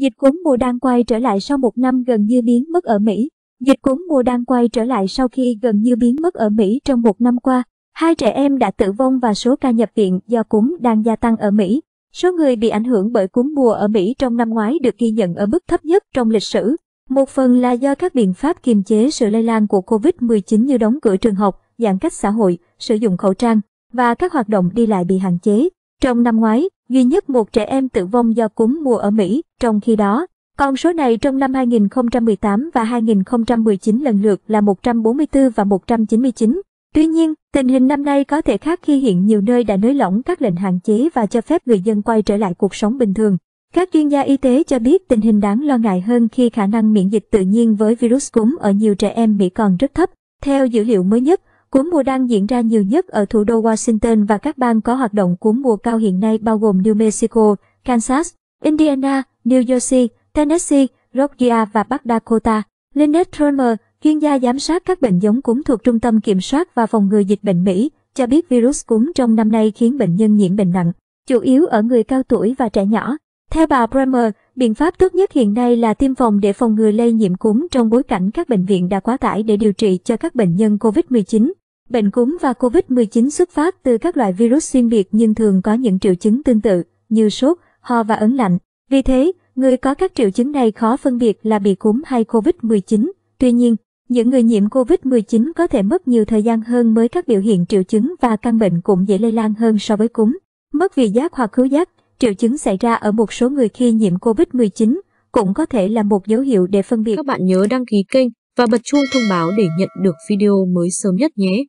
Dịch cúm mùa đang quay trở lại sau một năm gần như biến mất ở Mỹ. Dịch cúm mùa đang quay trở lại sau khi gần như biến mất ở Mỹ trong một năm qua. Hai trẻ em đã tử vong và số ca nhập viện do cúm đang gia tăng ở Mỹ. Số người bị ảnh hưởng bởi cúm mùa ở Mỹ trong năm ngoái được ghi nhận ở mức thấp nhất trong lịch sử. Một phần là do các biện pháp kiềm chế sự lây lan của COVID-19 như đóng cửa trường học, giãn cách xã hội, sử dụng khẩu trang và các hoạt động đi lại bị hạn chế. Trong năm ngoái, duy nhất một trẻ em tử vong do cúm mùa ở Mỹ, trong khi đó, con số này trong năm 2018 và 2019 lần lượt là 144 và 199. Tuy nhiên, tình hình năm nay có thể khác khi hiện nhiều nơi đã nới lỏng các lệnh hạn chế và cho phép người dân quay trở lại cuộc sống bình thường. Các chuyên gia y tế cho biết tình hình đáng lo ngại hơn khi khả năng miễn dịch tự nhiên với virus cúm ở nhiều trẻ em Mỹ còn rất thấp. Theo dữ liệu mới nhất, cúm mùa đang diễn ra nhiều nhất ở thủ đô Washington và các bang có hoạt động cúm mùa cao hiện nay bao gồm New Mexico, Kansas, Indiana, New Jersey, Tennessee, Georgia và Bắc Dakota. Lynette Tromer, chuyên gia giám sát các bệnh giống cúm thuộc Trung tâm Kiểm soát và Phòng ngừa Dịch bệnh Mỹ, cho biết virus cúm trong năm nay khiến bệnh nhân nhiễm bệnh nặng, chủ yếu ở người cao tuổi và trẻ nhỏ. Theo bà Bremer, biện pháp tốt nhất hiện nay là tiêm phòng để phòng ngừa lây nhiễm cúm trong bối cảnh các bệnh viện đã quá tải để điều trị cho các bệnh nhân COVID-19. Bệnh cúm và COVID-19 xuất phát từ các loại virus xuyên biệt nhưng thường có những triệu chứng tương tự như sốt, ho và ớn lạnh. Vì thế, người có các triệu chứng này khó phân biệt là bị cúm hay COVID-19. Tuy nhiên, những người nhiễm COVID-19 có thể mất nhiều thời gian hơn mới các biểu hiện triệu chứng và căn bệnh cũng dễ lây lan hơn so với cúm. Mất vị giác hoặc khứu giác, triệu chứng xảy ra ở một số người khi nhiễm COVID-19 cũng có thể là một dấu hiệu để phân biệt. Các bạn nhớ đăng ký kênh và bật chuông thông báo để nhận được video mới sớm nhất nhé.